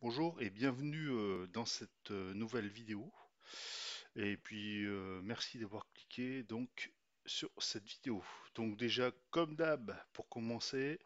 Bonjour et bienvenue euh, dans cette euh, nouvelle vidéo. Et puis euh, merci d'avoir cliqué donc sur cette vidéo. Donc déjà comme d'hab pour commencer,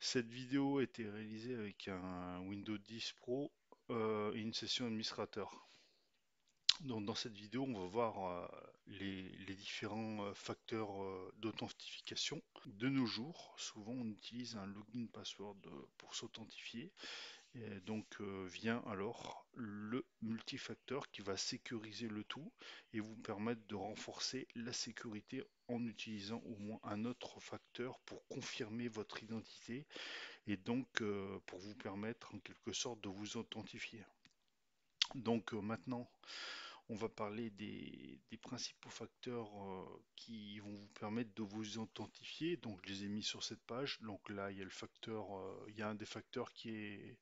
cette vidéo a été réalisée avec un Windows 10 Pro et une session administrateur. Donc dans cette vidéo on va voir les, différents facteurs d'authentification. De nos jours, souvent on utilise un login password pour s'authentifier. Et donc euh, vient alors le multifacteur qui va sécuriser le tout et vous permettre de renforcer la sécurité en utilisant au moins un autre facteur pour confirmer votre identité et donc euh, pour vous permettre en quelque sorte de vous authentifier. Donc euh, maintenant, on va parler des, principaux facteurs euh, qui vont vous permettre de vous authentifier. Donc je les ai mis sur cette page. Donc là, il y a le facteur, euh, il y a un des facteurs qui est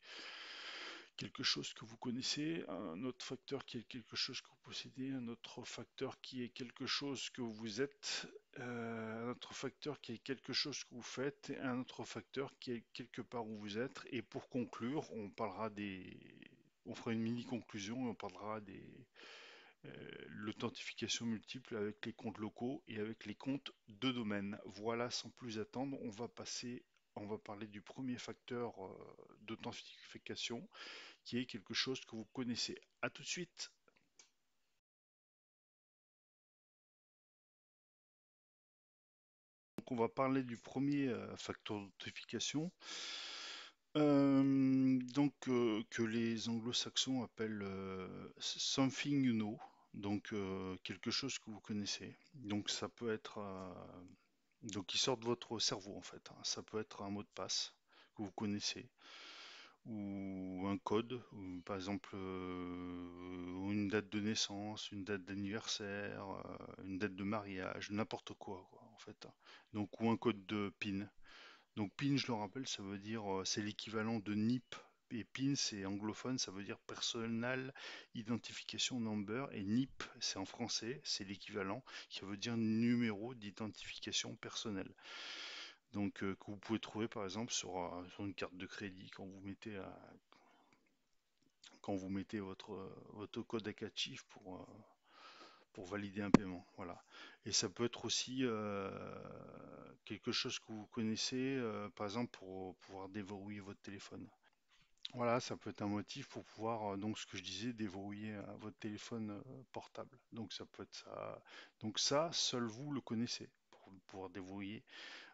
quelque chose que vous connaissez, un autre facteur qui est quelque chose que vous possédez, un autre facteur qui est quelque chose que vous êtes, euh, un autre facteur qui est quelque chose que vous faites, et un autre facteur qui est quelque part où vous êtes. Et pour conclure, on parlera des, on fera une mini conclusion et on parlera des l'authentification multiple avec les comptes locaux et avec les comptes de domaine. Voilà, sans plus attendre, on va passer, on va parler du premier facteur euh, d'authentification qui est quelque chose que vous connaissez. A tout de suite. Donc on va parler du premier euh, facteur d'authentification. Euh, donc euh, que les anglo-saxons appellent euh, something you know, donc euh, quelque chose que vous connaissez. Donc ça peut être euh, donc qui sort de votre cerveau en fait. hein. Ça peut être un mot de passe que vous connaissez ou un code, par exemple euh, une date de naissance, une date d'anniversaire, une date de mariage, n'importe quoi, quoi, en fait. Donc ou un code de PIN. Donc PIN, je le rappelle, ça veut dire c'est l'équivalent de NIP. Et PIN, c'est anglophone, ça veut dire Personal Identification Number. Et NIP, c'est en français, c'est l'équivalent, qui veut dire numéro d'identification personnelle. Donc, euh, que vous pouvez trouver par exemple sur, euh, sur une carte de crédit quand vous mettez, euh, votre, votre code ACATCHIF pour, pour valider un paiement. Voilà. Et ça peut être aussi quelque chose que vous connaissez, par exemple pour pouvoir déverrouiller votre téléphone. Voilà, ça peut être un motif pour pouvoir, euh, donc ce que je disais, déverrouiller euh, votre téléphone euh, portable. Donc ça peut être ça. Donc ça, seul vous le connaissez pour pouvoir déverrouiller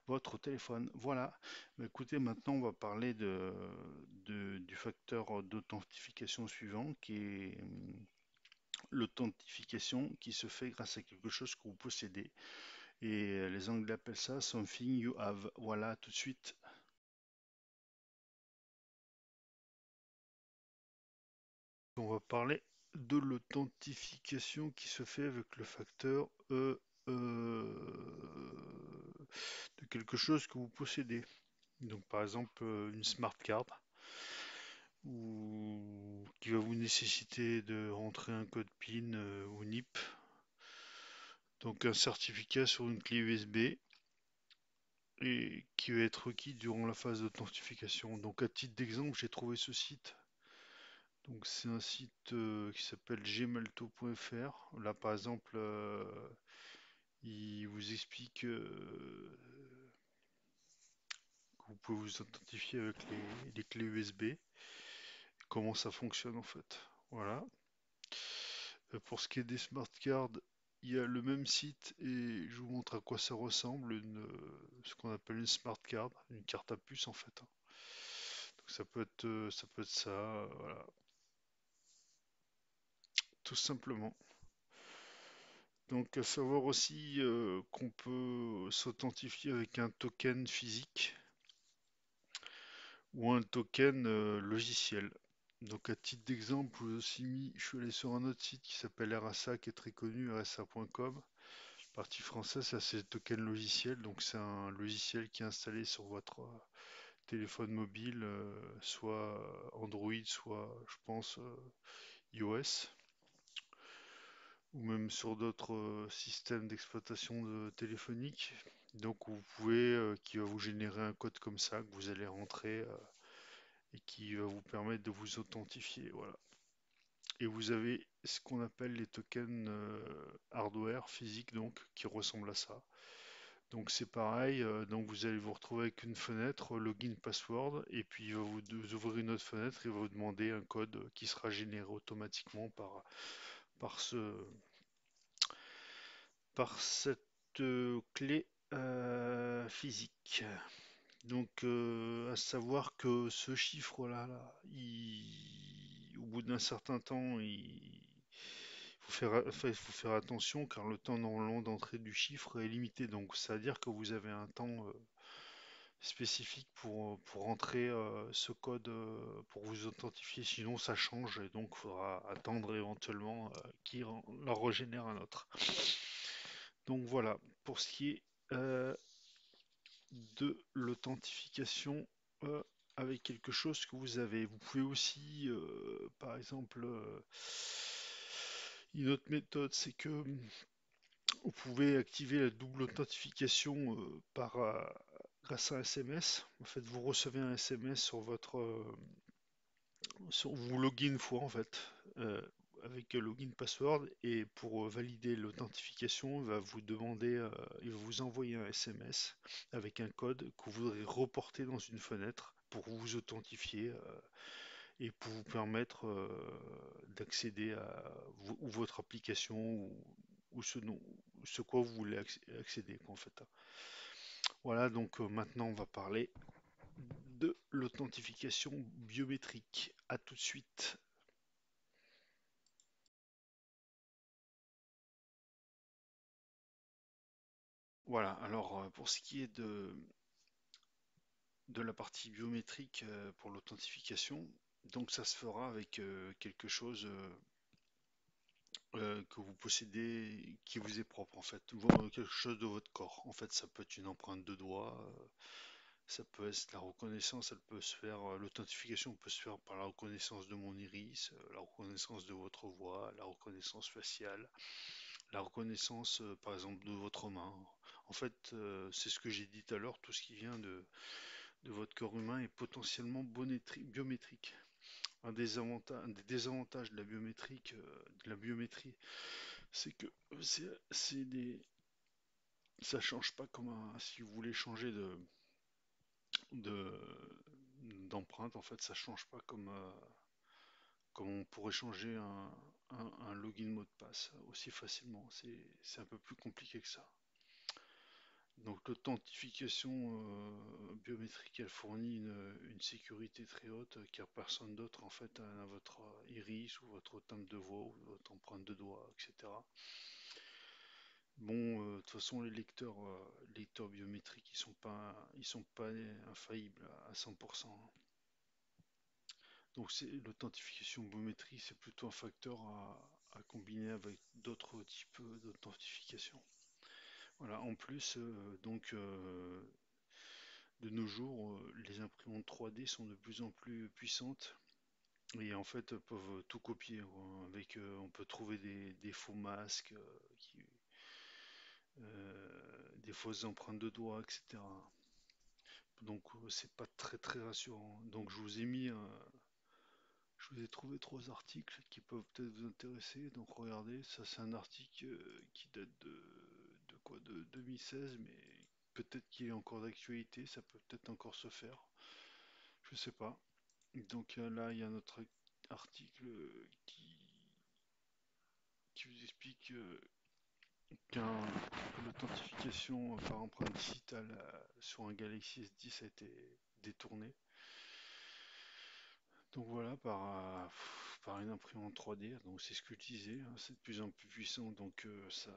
votre téléphone. Voilà. Bah, écoutez, maintenant on va parler de, du facteur d'authentification suivant qui est hum, l'authentification qui se fait grâce à quelque chose que vous possédez. Et les Anglais appellent ça something you have. Voilà, tout de suite. On va parler de l'authentification qui se fait avec le facteur E, euh, de quelque chose que vous possédez. Donc par exemple euh, une smart card ou qui va vous nécessiter de rentrer un code PIN euh, ou NIP. Donc un certificat sur une clé USB et qui va être requis durant la phase d'authentification. Donc à titre d'exemple, j'ai trouvé ce site. C'est un site euh, qui s'appelle gmelto.fr. Là par exemple, euh, il vous explique euh, que vous pouvez vous authentifier avec les, clés USB, comment ça fonctionne en fait. Voilà. Pour ce qui est des smart cards, il y a le même site et je vous montre à quoi ça ressemble, ce qu'on appelle une smart card, une carte à puce en fait. ça peut être, ça peut être ça, voilà, tout simplement. Donc à savoir aussi euh, qu'on peut s'authentifier avec un token physique ou un token euh, logiciel. Donc à titre d'exemple, je vous mis, je suis allé sur un autre site qui s'appelle RSA, qui est très connu, rsa.com. Partie française, ça c'est token logiciel, donc c'est un logiciel qui est installé sur votre euh, téléphone mobile, soit Android, soit je pense iOS, ou même sur d'autres euh, systèmes d'exploitation de téléphonique. Donc vous pouvez, euh, qui va vous générer un code comme ça, que vous allez rentrer. euh, et qui va vous permettre de vous authentifier. Voilà. Et vous avez ce qu'on appelle les tokens hardware physique donc qui ressemblent à ça. Donc c'est pareil, donc vous allez vous retrouver avec une fenêtre, login password, et puis il va vous, ouvrir une autre fenêtre et va vous demander un code qui sera généré automatiquement par, par, ce, par cette euh, clé euh, physique. Donc à savoir que ce chiffre là, au bout d'un certain temps, il, faut faire, faut faire attention car le temps normalement d'entrée du chiffre est limité. Donc, ça veut dire que vous avez un temps euh, spécifique pour, pour entrer euh, ce code euh, pour vous authentifier. Sinon, ça change et donc il faudra attendre éventuellement qu'il en régénère un autre. Donc voilà, pour ce qui est de l'authentification avec quelque chose que vous avez. Vous pouvez aussi, par exemple, une autre méthode, c'est que vous pouvez activer la double authentification euh, par euh, un SMS. En fait, vous recevez un SMS sur votre euh, sur, vous loguez une fois en fait avec login password et pour valider l'authentification, il va vous demander, il va vous envoyer un SMS avec un code que vous voudrez reporter dans une fenêtre pour vous authentifier et pour vous permettre euh, d'accéder à votre application ou, ce, ce quoi vous voulez accéder en fait. Voilà, donc euh, maintenant on va parler de l'authentification biométrique. À tout de suite. Voilà, alors euh, pour ce qui est de, la partie biométrique pour l'authentification, donc ça se fera avec euh, quelque chose euh, euh, que vous possédez qui vous est propre en fait, quelque chose de votre corps. En fait, ça peut être une empreinte de doigt, ça peut être la reconnaissance, elle peut se faire, l'authentification peut se faire par la reconnaissance de mon iris, la reconnaissance de votre voix, la reconnaissance faciale, la reconnaissance par exemple de votre main. En fait, c'est ce que j'ai dit tout à l'heure, tout ce qui vient de, de votre corps humain est potentiellement biométrique un des, désavantages de la biométrique, euh, de la biométrie, c'est que c'est des, ça change pas comme si vous voulez changer de d'empreinte en fait ça change pas comme euh, comme on pourrait changer un, un login mot de passe aussi facilement. C'est un peu plus compliqué que ça donc l'authentification euh, biométrique, elle fournit une, sécurité très haute car personne d'autre en fait a votre iris ou votre timbre de voix ou votre empreinte de doigt, etc. Bon, euh, de toute façon, les lecteurs, euh, lecteurs biométriques, ils sont pas, ils sont pas infaillibles à 100%. Donc l'authentification biométrique, c'est plutôt un facteur à combiner avec d'autres types d'authentification. Voilà, en plus, euh, donc, euh, de nos jours, euh, les imprimantes 3D sont de plus en plus puissantes et en fait peuvent tout copier. Avec, on peut trouver des, faux masques, des fausses empreintes de doigts, etc. Donc c'est pas très très rassurant. Donc je vous ai mis, je vous ai trouvé trois articles qui peuvent peut-être vous intéresser. Donc regardez, ça c'est un article qui date de de 2016, mais peut-être qu'il est encore d'actualité, ça peut peut-être encore se faire. Je sais pas. Donc euh, là, il y a notre article qui, qui vous explique euh, que l'authentification par empreinte digitale euh, sur un Galaxy S10 a été détournée. Donc voilà, par, par une imprimante 3D, donc c'est ce que je disais, c'est de plus en plus puissant, donc ça,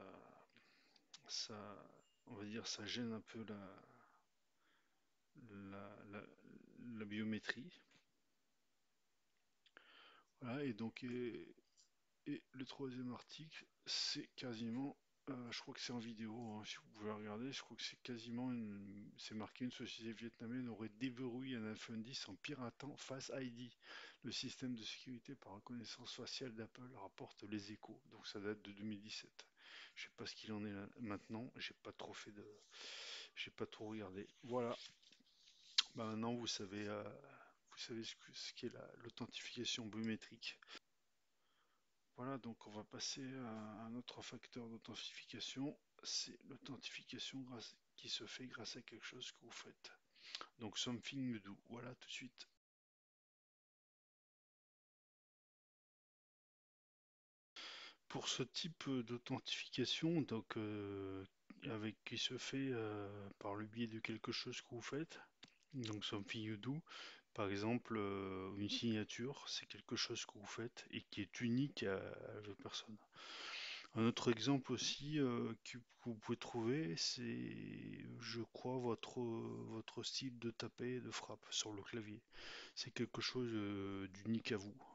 ça, on va dire, ça gêne un peu la, la, biométrie. Voilà, et donc, et, le troisième article, c'est quasiment, euh, je crois que c'est en vidéo, hein, si vous pouvez regarder, je crois que c'est quasiment, c'est marqué une société vietnamienne aurait déverrouillé un iPhone 10 en piratant Face ID, le système de sécurité par reconnaissance faciale d'Apple, rapporte les échos. Donc ça date de 2017. Je sais pas ce qu'il en est là maintenant. J'ai pas trop fait de, j'ai pas trop regardé. Voilà. Bah, maintenant vous savez, euh, vous savez ce, ce qu'est l'authentification biométrique. Voilà, donc on va passer à un autre facteur d'authentification, c'est l'authentification qui se fait grâce à quelque chose que vous faites. Donc something you do, voilà tout de suite. Pour ce type d'authentification, donc euh, avec qui se fait euh, par le biais de quelque chose que vous faites, donc something you do, par exemple, euh, une signature, c'est quelque chose que vous faites et qui est unique à, la personne. Un autre exemple aussi euh, que vous pouvez trouver, c'est, je crois, votre, votre style de taper et de frappe sur le clavier. C'est quelque chose euh, d'unique à vous.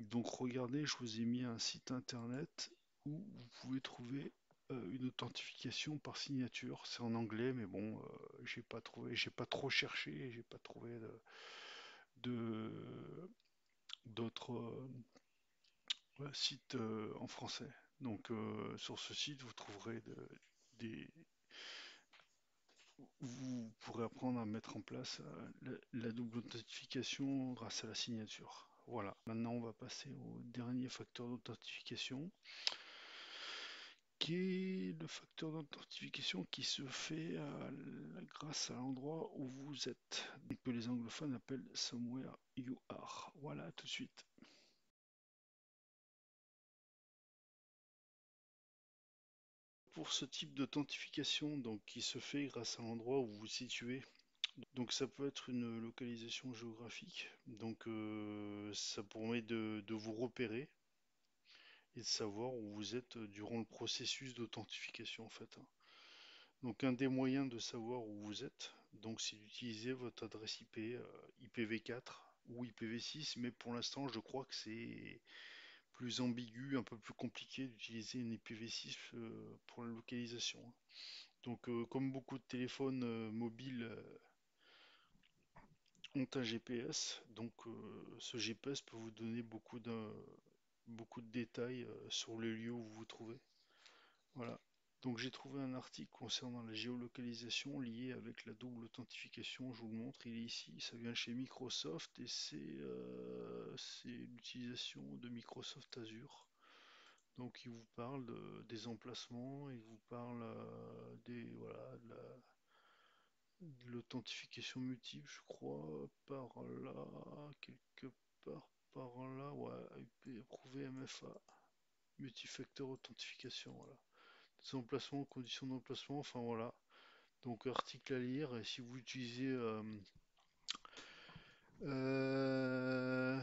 Donc regardez, je vous ai mis un site internet où vous pouvez trouver une authentification par signature. C'est en anglais, mais bon, j'ai pas trouvé, j'ai pas trop cherché, j'ai pas trouvé de d'autres sites en français. Donc sur ce site, vous trouverez des vous pourrez apprendre à mettre en place la double authentification grâce à la signature. Voilà, maintenant on va passer au dernier facteur d'authentification qui est le facteur d'authentification qui se fait grâce à l'endroit où vous êtes, que les anglophones appellent somewhere you are. Voilà, tout de suite. Pour ce type d'authentification, donc qui se fait grâce à l'endroit où vous vous situez, donc ça peut être une localisation géographique, donc euh, ça permet de vous repérer et de savoir où vous êtes euh, durant le processus d'authentification en fait. Hein. Donc un des moyens de savoir où vous êtes, donc c'est d'utiliser votre adresse IP euh, IPv4 ou IPv6, mais pour l'instant je crois que c'est plus ambigu, un peu plus compliqué d'utiliser une IPv6 euh, pour la localisation. Hein. Donc comme beaucoup de téléphones mobiles ont un GPS, donc ce GPS peut vous donner beaucoup d'un beaucoup de détails euh, sur le lieu où vous vous trouvez. Voilà. Donc j'ai trouvé un article concernant la géolocalisation liée avec la double authentification. Je vous le montre, il est ici. Ça vient chez Microsoft et c'est euh, l'utilisation de Microsoft Azure. Donc il vous parle des emplacements, il vous parle euh, des voilà de l'authentification multiple, je crois, par là quelque part par là, ouais, IP approuvé MFA, multifacteur authentification, voilà. Des emplacements, conditions d'emplacement, enfin voilà. Donc article à lire, et si vous utilisez euh, euh,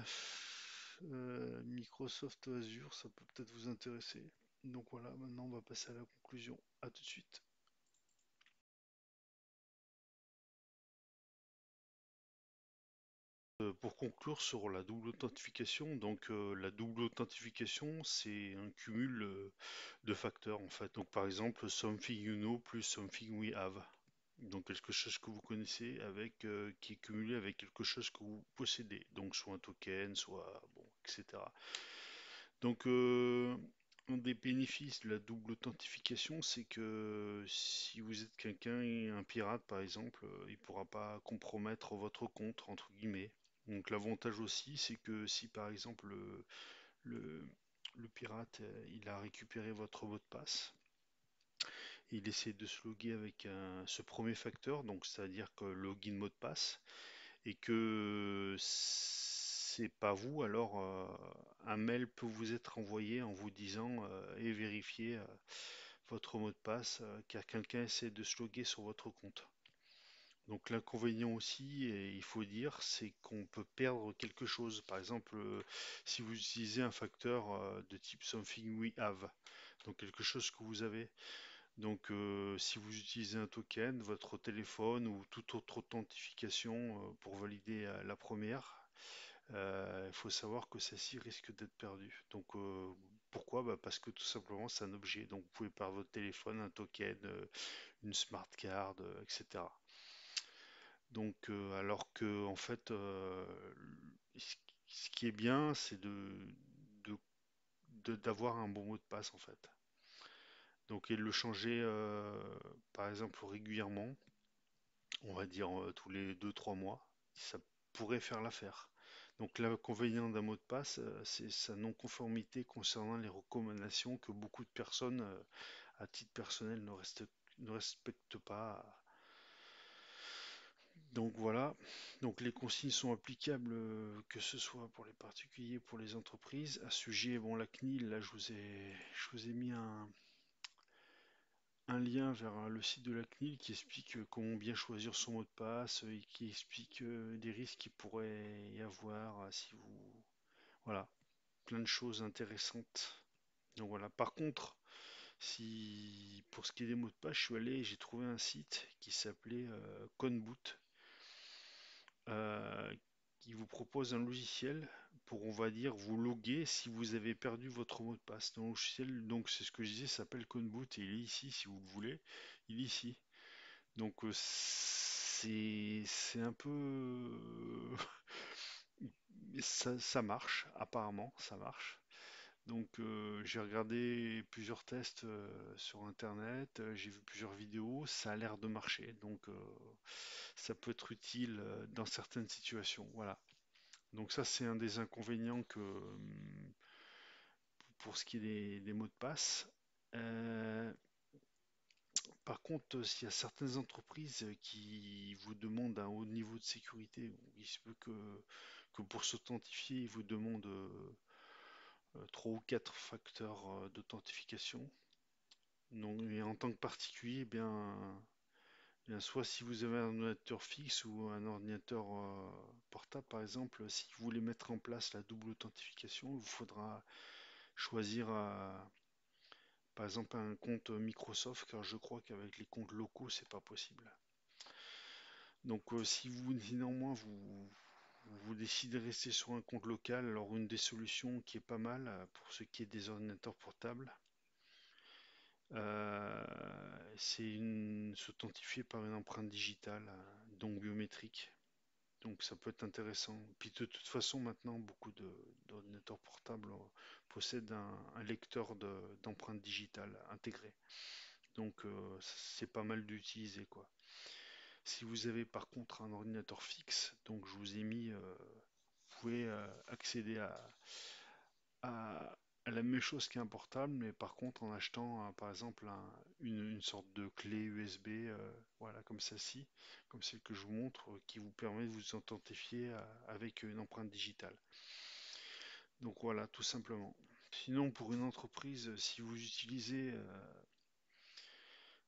euh, Microsoft Azure, ça peut peut-être vous intéresser. Donc voilà, maintenant on va passer à la conclusion. À tout de suite. Pour conclure sur la double authentification, donc euh, la double authentification, c'est un cumul euh, de facteurs en fait. Donc par exemple, something you know plus something we have. Donc quelque chose que vous connaissez avec qui est cumulé avec quelque chose que vous possédez. Donc soit un token, soit bon, etc. Donc un des bénéfices de la double authentification, c'est que si vous êtes quelqu'un, un pirate par exemple, il ne pourra pas compromettre votre compte entre guillemets. Donc l'avantage aussi, c'est que si par exemple le, pirate euh, il a récupéré votre mot de passe, il essaie de se loguer avec ce premier facteur, donc c'est-à-dire que login mot de passe, et que c'est pas vous, alors euh, un mail peut vous être envoyé en vous disant euh, et vérifier votre mot de passe car quelqu'un essaie de se loguer sur votre compte. Donc l'inconvénient aussi, il faut dire, c'est qu'on peut perdre quelque chose. Par exemple, euh, si vous utilisez un facteur euh, de type something we have, donc quelque chose que vous avez. Donc euh, si vous utilisez un token, votre téléphone ou toute autre authentification pour valider la première, il faut savoir que celle-ci risque d'être perdue. Donc pourquoi? Bah, Parce que tout simplement c'est un objet. Donc vous pouvez perdre votre téléphone, un token, une smart card, etc. Donc, euh, alors que en fait, euh, ce qui est bien, c'est de, d'avoir un bon mot de passe en fait. Donc, et de le changer, euh, par exemple, régulièrement, on va dire tous les 2-3 mois. Ça pourrait faire l'affaire. Donc l'inconvénient d'un mot de passe, c'est sa non-conformité concernant les recommandations que beaucoup de personnes, à titre personnel, ne, ne respectent pas. Donc voilà, donc les consignes sont applicables euh, que ce soit pour les particuliers, pour les entreprises. À ce sujet, bon la CNIL, là je vous ai, mis un, lien vers le site de la CNIL qui explique euh, comment bien choisir son mot de passe et qui explique euh, des risques qu'il pourrait y avoir si vous... Voilà, plein de choses intéressantes. Donc voilà, par contre, si pour ce qui est des mots de passe, je suis allé, j'ai trouvé un site qui s'appelait Conboot euh, qui vous propose un logiciel pour, on va dire, vous loguer si vous avez perdu votre mot de passe. Donc, logiciel, donc c'est ce que je disais, s'appelle Conboot et il est ici si vous le voulez. Il est ici. Donc euh, c'est c'est un peu ça, ça marche apparemment, ça marche. Donc euh, j'ai regardé plusieurs tests euh, sur internet, euh, j'ai vu plusieurs vidéos, ça a l'air de marcher, donc ça peut être utile dans certaines situations. Voilà. Donc ça c'est un des inconvénients que hum, pour ce qui est des, mots de passe. par contre, s'il y a certaines entreprises qui vous demandent un haut niveau de sécurité, il se peut que, que pour s'authentifier, ils vous demandent trois ou quatre facteurs euh, d'authentification. Donc, en tant que particulier, eh bien, eh bien, soit si vous avez un ordinateur fixe ou un ordinateur euh, portable, par exemple, si vous voulez mettre en place la double authentification, il vous faudra choisir, par exemple, un compte Microsoft, car je crois qu'avec les comptes locaux, c'est pas possible. Donc, si vous néanmoins vous vous décidez de rester sur un compte local, alors une des solutions qui est pas mal euh, pour ce qui est des ordinateurs portables, euh, c'est s'authentifier par une empreinte digitale, euh, donc biométrique. Donc ça peut être intéressant. Puis de toute façon, maintenant, beaucoup d'ordinateurs portables possèdent un, lecteur d'empreintes digitales intégré. Donc c'est pas mal d'utiliser quoi. Si vous avez par contre un ordinateur fixe, donc je vous ai mis, euh, vous pouvez euh, accéder à, à, la même chose qu'un portable, mais par contre en achetant par exemple une, sorte de clé USB, euh, voilà comme celle-ci, comme celle que je vous montre, qui vous permet de vous authentifier avec une empreinte digitale. Donc voilà, tout simplement. Sinon, pour une entreprise, si vous utilisez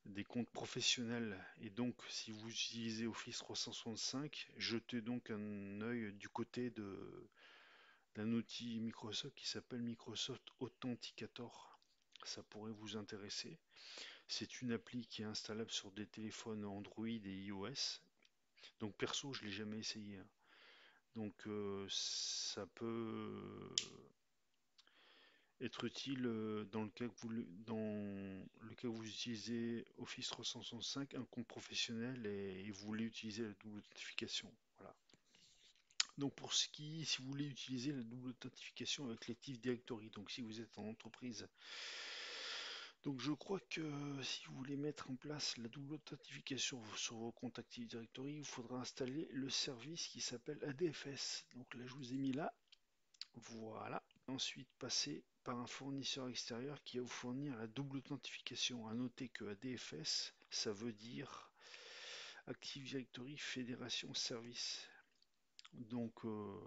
des comptes professionnels et donc si vous utilisez Office 365, jetez donc un œil du côté de d'un outil Microsoft qui s'appelle Microsoft Authenticator. Ça pourrait vous intéresser. C'est une appli qui est installable sur des téléphones Android et iOS. Donc perso, je l'ai jamais essayé. Hein. Donc euh, ça peut être utile euh, dans le cas que vous, dans le cas vous utilisez Office 365, un compte professionnel et, vous voulez utiliser la double authentification. Voilà. Donc pour ce qui, si vous voulez utiliser la double authentification avec l'Active Directory, donc si vous êtes en entreprise, donc je crois que si vous voulez mettre en place la double authentification sur vos comptes Active Directory, il faudra installer le service qui s'appelle ADFS. Donc là je vous ai mis là. Voilà. Ensuite passer un fournisseur extérieur qui va vous fournir la double authentification. À noter que ADFS, ça veut dire Active Directory Fédération Service. Donc euh,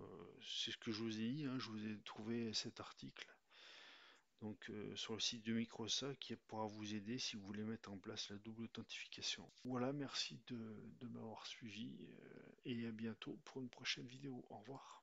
c'est ce que je vous ai dit, hein, je vous ai trouvé cet article donc euh, sur le site de Microsoft qui pourra vous aider si vous voulez mettre en place la double authentification. Voilà, merci de, m'avoir suivi euh, et à bientôt pour une prochaine vidéo. Au revoir.